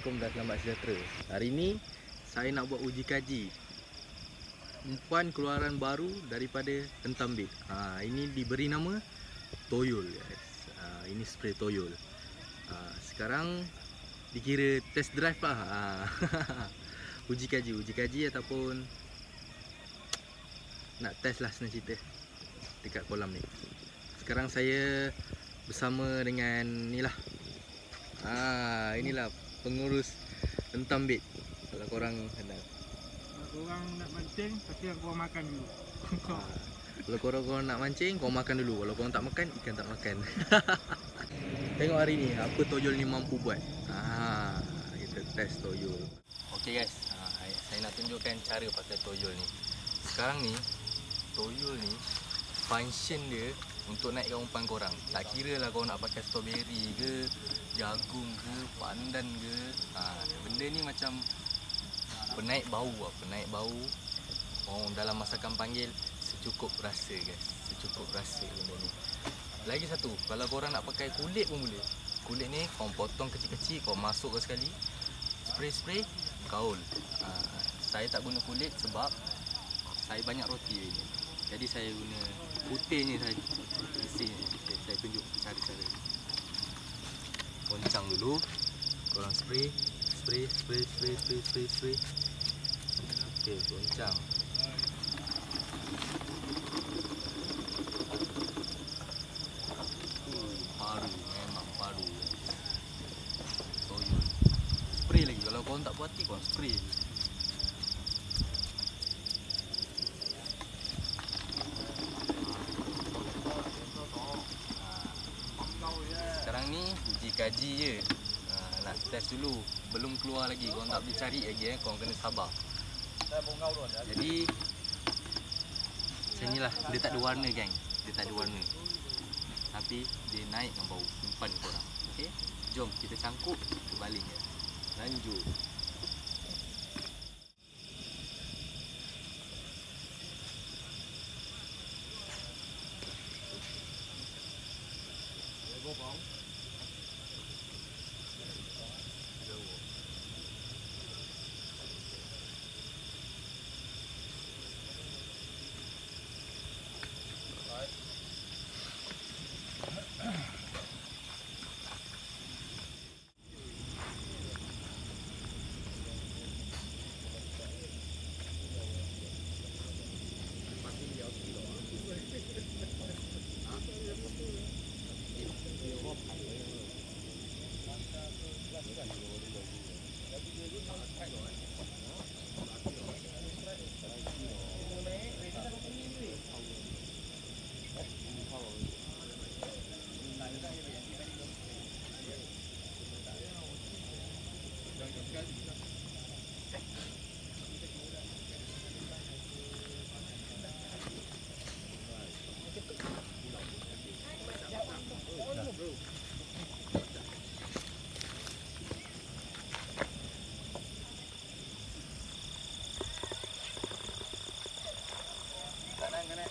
Assalamualaikum dan selamat sejahtera. Hari ini saya nak buat uji kaji umpan keluaran baru daripada Entambit. Ha, ini diberi nama Toyol guys. Ha, ini spray Toyol. Ha, sekarang dikira test drive lah. Ha. uji kaji, uji kaji ataupun nak test lah senang cerita dekat kolam ni. Sekarang saya bersama dengan ni lah. Ha, inilah pengurus Entambit. Kalau korang kenal. Orang nak mancing tapi aku makan dulu. Ha, kalau korang, korang nak mancing, korang makan dulu. Kalau korang tak makan, ikan tak makan. Tengok hari ni apa Toyol ni mampu buat. Ha, kita test Toyol. Okey guys, ha, saya nak tunjukkan cara pakai Toyol ni. Sekarang ni Toyol ni function dia untuk naikkan umpan korang. Tak kira lah kau nak pakai strawberry ke, jagung ke, pandan ke. Ha, benda ni macam penaik bau lah, penaik bau. Orang dalam masakan panggil secukup rasa guys. Secukup rasa benda ni. Lagi satu, kalau korang nak pakai kulit pun boleh. Kulit ni kau potong kecil-kecil, kau masuk sekali. Spray-spray, gaul. Ha, saya tak guna kulit sebab saya banyak roti ni. Jadi saya guna putihnya saja. Bersihnya. Okay, saya tunjuk cara-cara. Goncang dulu. Korang spray. Spray, spray, spray, spray, spray, spray. Okey, goncang. Spray lagi kalau kau tak puas hati kau spray. je. Sekarang ni uji je. Ha, nak test dulu. Belum keluar lagi. Kau tak boleh cari lagi eh. Kau kena sabar. Jadi macam ni lah. Dia tak ada warna geng. Dia tak ada warna. Tapi dia naik dengan bau umpan korang. Okey? Jom kita cangkuk kita baling dia. Lanjut. Kanan kanan.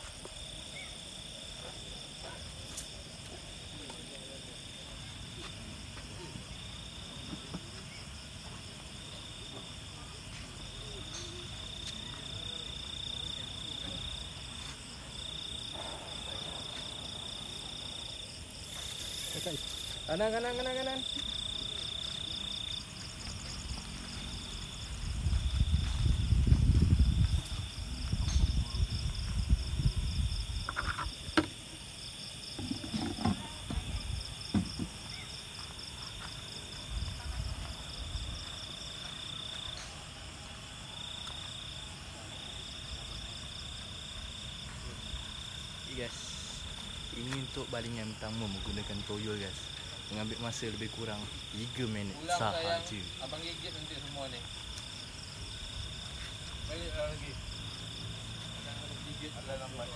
Kanan kanan kanan kanan. Guys Ini untuk balingan pertama menggunakan toyol guys Mengambil masa lebih kurang 3 minit. Ulang sayang. Sahaja Abang gigit nanti semua ni. Balik uh, lagi. Gigit ada lambat.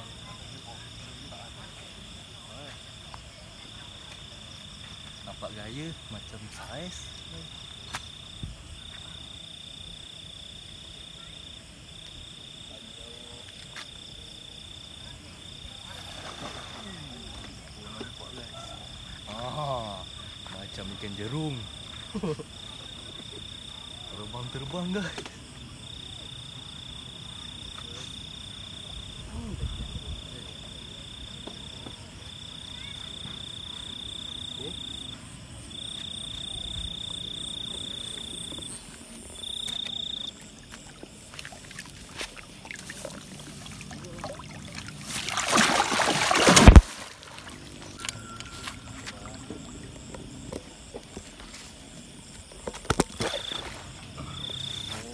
Nampak gaya macam saiz Ah, macam ikan jerung. Terbang-terbang guys.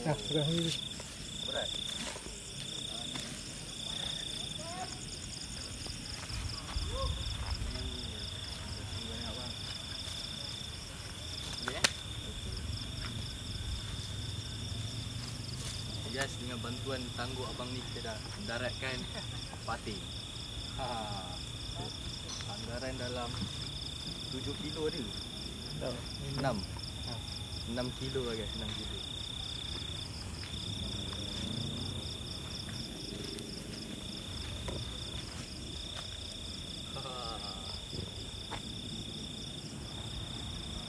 Ah, sudah ini. Berat. Yes, dengan bantuan tangguk abang ni kita dah daratkan pati. Ha. Anggaran dalam 7 kilo ada. Tak. 6. Ha. 6 kilo lah guys, 6 kilo.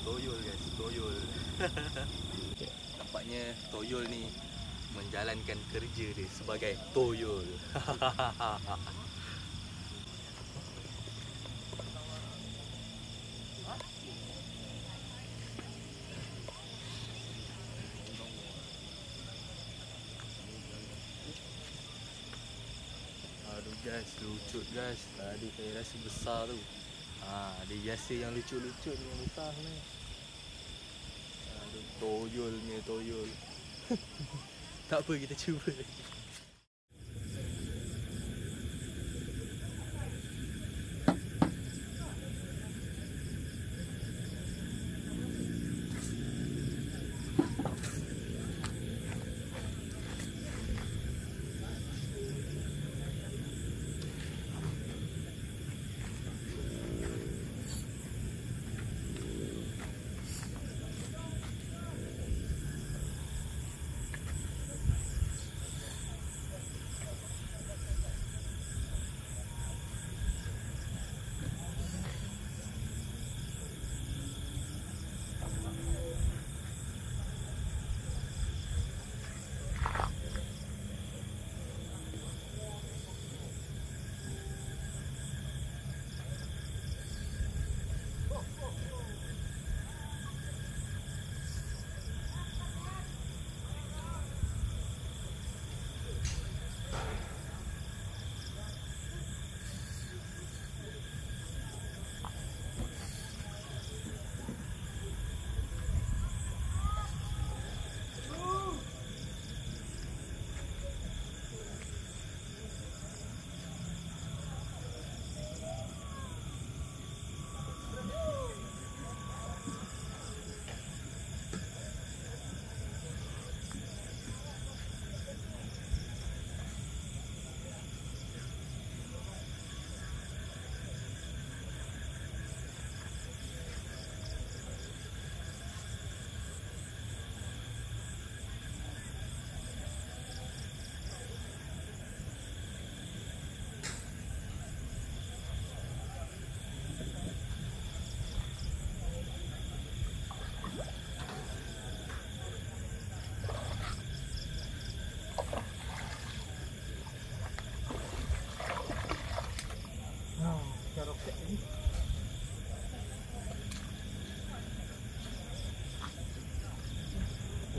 Toyol guys, toyol. Nampaknya toyol ni menjalankan kerja dia sebagai toyol. Aduh guys, lucut guys. Tadi saya rasa besar tu. Ha, dia biasa yang lucut-lucut ni yang besar ni. Aduh, toyol ni toyol. Tak apa kita cuba lagi.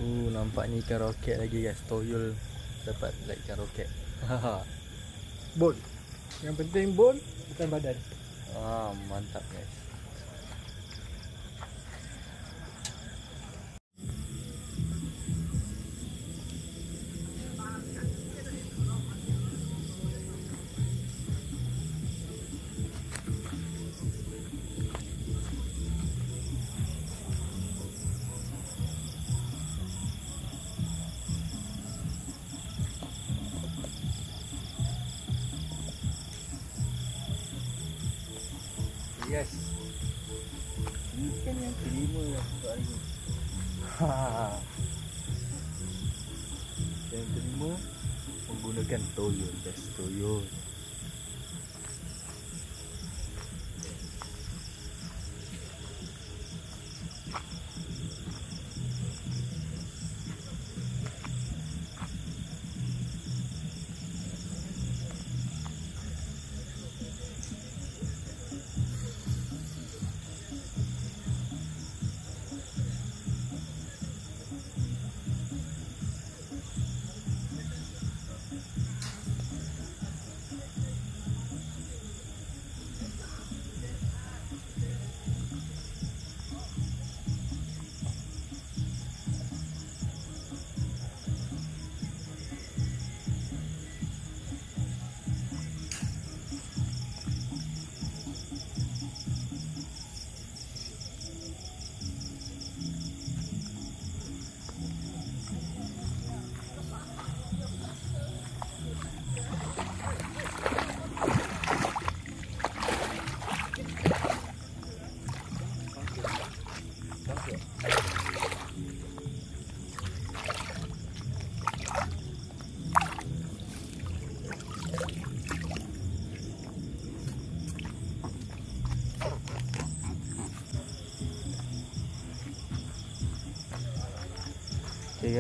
Uh, nampaknya ikan roket lagi guys. Toyol dapat like ikan roket. Bol. Yang penting bol bukan badan. ah, mantap guys. Kelima untuk hari ni. Ha. Yang kelima menggunakan toyol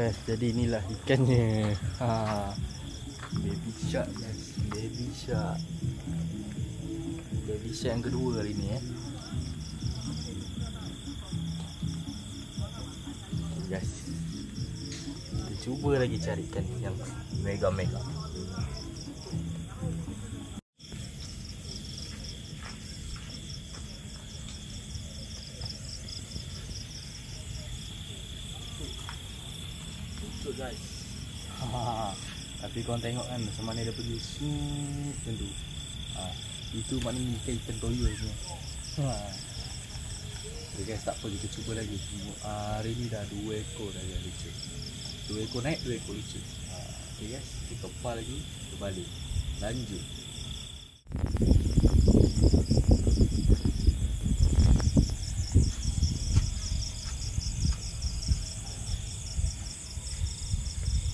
guys, jadi inilah ikannya. Ha. Baby shark guys, baby shark. Baby shark yang kedua hari ni eh. Guys. Kita cuba lagi cari ikan yang mega-mega. Korang tengok kan macam mana dia pergi snoop macam tu. Ha. Itu maknanya ikan ikan toyol semua. Ha. Okay guys tak apa kita cuba lagi. Uh, hari ni dah dua ekor dah yang lucu. Dua ekor naik, dua ekor lucu. Ha. Okay guys, kita kepal lagi, kita balik. Lanjut.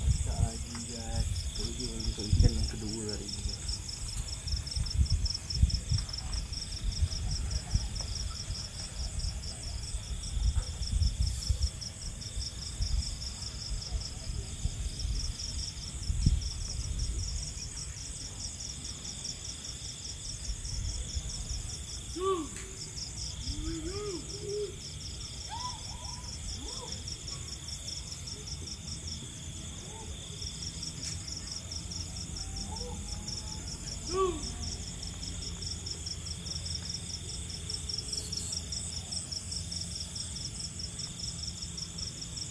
Masak lagi guys. Toyol untuk ikan yang kedua hari ni guys.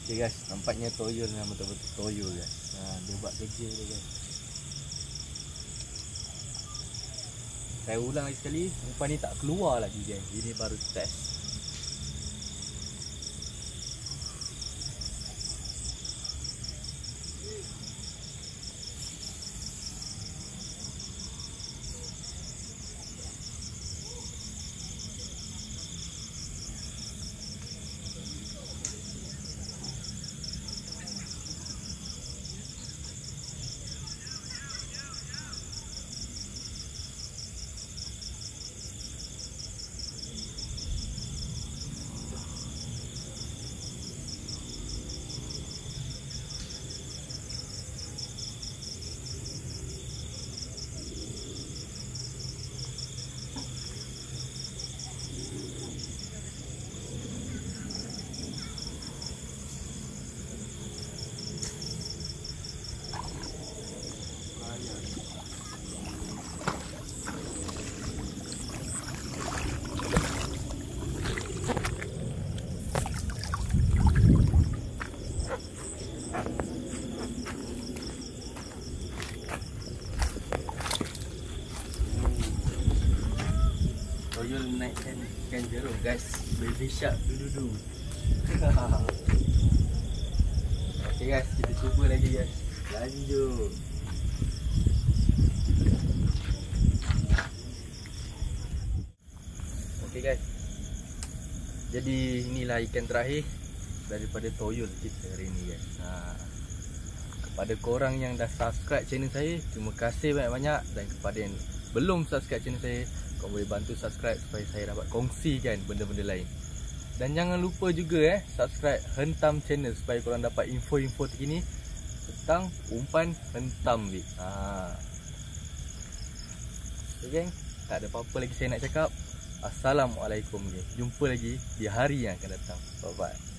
Okay guys, nampaknya toyol memang betul-betul toyol guys. Ha, dia buat kerja dia guys. Saya ulang lagi sekali, umpan ni tak keluar lagi guys. Ini baru test. Toyol menaikkan ikan jerung guys. Baby shark du-du-du. okay guys, kita cuba lagi guys. Lanjut. Okay guys. Jadi inilah ikan terakhir daripada toyol kita hari ni guys. Ha. Kepada korang yang dah subscribe channel saya, terima kasih banyak-banyak dan kepada yang belum subscribe channel saya, kau boleh bantu subscribe supaya saya dapat kongsikan benda-benda lain. Dan jangan lupa juga eh subscribe Hentam channel supaya korang dapat info-info terkini tentang umpan hentam bit. Ha. Okay geng, tak ada apa-apa lagi saya nak cakap. Assalamualaikum geng. Jumpa lagi di hari yang akan datang. Bye bye.